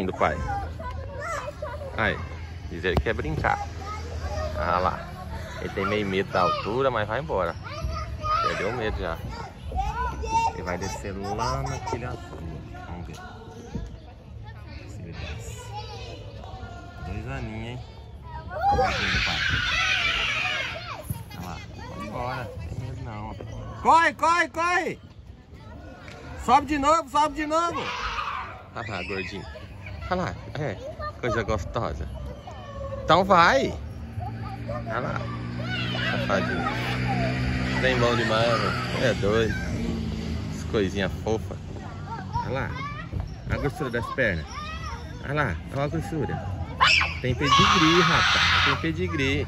do pai. Aí, diz ele que quer brincar. Ah lá. Ele tem meio medo da altura, mas vai embora. Perdeu medo já. Ele vai descer lá naquele azul. Vamos ver. Se ele desce. Dois aninhos, hein? Olha lá. Vai embora. Tem medo não. Corre, corre, corre! Sobe de novo, sobe de novo! Olha lá, gordinho. Olha lá, é, coisa gostosa. Então vai. Olha lá. Safadinho. Tem bom demais, mano. É doido. As coisinhas fofas. Olha lá. A grossura das pernas. Olha lá, olha a grossura. Tem pedigree, rapaz. Tem pedigree.